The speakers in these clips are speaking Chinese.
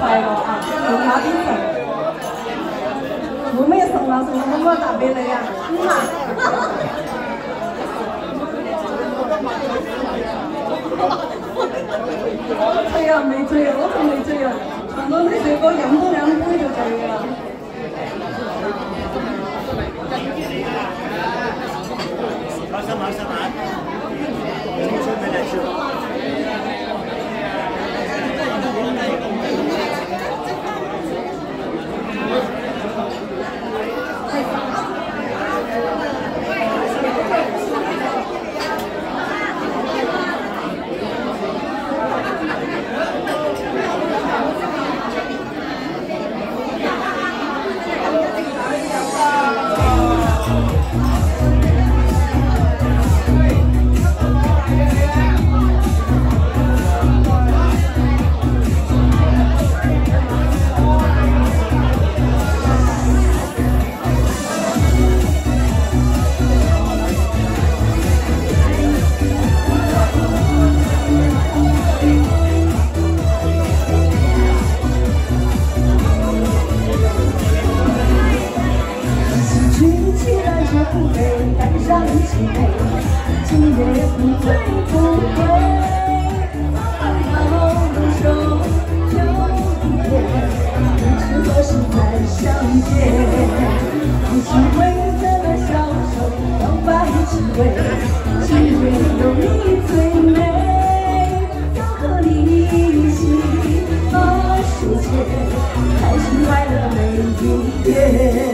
快乐啊，祝他平顺。我们也送了，送了我大杯的呀，嗯嘛。醉呀，没醉，我都没醉呀，唱到那这个样子样是灰色的小手，摇摆起舞，世界有你最美。要和你一起把世界，开心快乐每一天。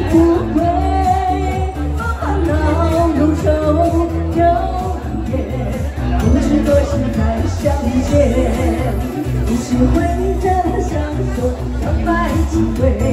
美丽。